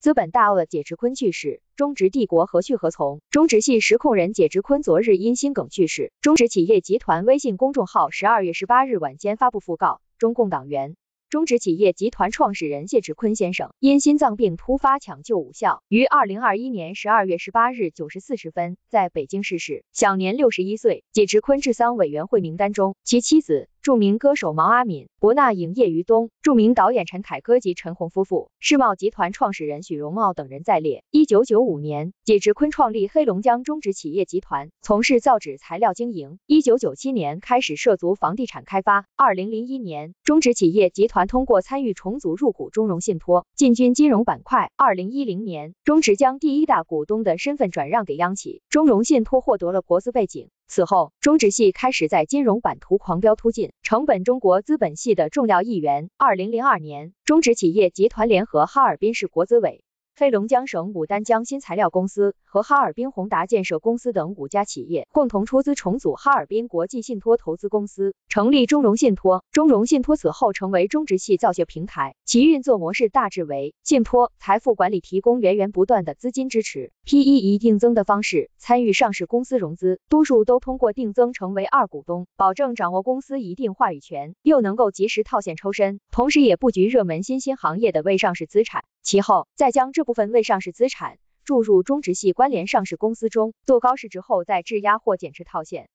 资本大鳄解职坤去世，中植帝国何去何从？中植系实控人解职坤昨日因心梗去世。中植企业集团微信公众号十二月十八日晚间发布讣告，中共党员。中植企业集团创始人谢志坤先生因心脏病突发抢救无效，于二零二一年十二月十八日九时四十分在北京逝世，享年六十一岁。解职坤治丧委员会名单中，其妻子。著名歌手毛阿敏、博纳影业于东、著名导演陈凯歌及陈红夫妇、世茂集团创始人许荣茂等人在列。一九九五年，解职坤创立黑龙江中植企业集团，从事造纸材料经营。一九九七年开始涉足房地产开发。二零零一年，中植企业集团通过参与重组入股中融信托，进军金融板块。二零一零年，中植将第一大股东的身份转让给央企，中融信托获得了国资背景。此后，中植系开始在金融版图狂飙突进，成本中国资本系的重要一员。二零零二年，中植企业集团联合哈尔滨市国资委。黑龙江省牡丹江新材料公司和哈尔滨宏达建设公司等五家企业共同出资重组哈尔滨国际信托投资公司，成立中融信托。中融信托此后成为中植系造血平台，其运作模式大致为信托财富管理提供源源不断的资金支持，P E 以定增的方式参与上市公司融资，多数都通过定增成为二股东，保证掌握公司一定话语权，又能够及时套现抽身，同时也布局热门新兴行业的未上市资产。其后再将这部分未上市资产注入中植系关联上市公司中，做高市值后再质押或减持套现。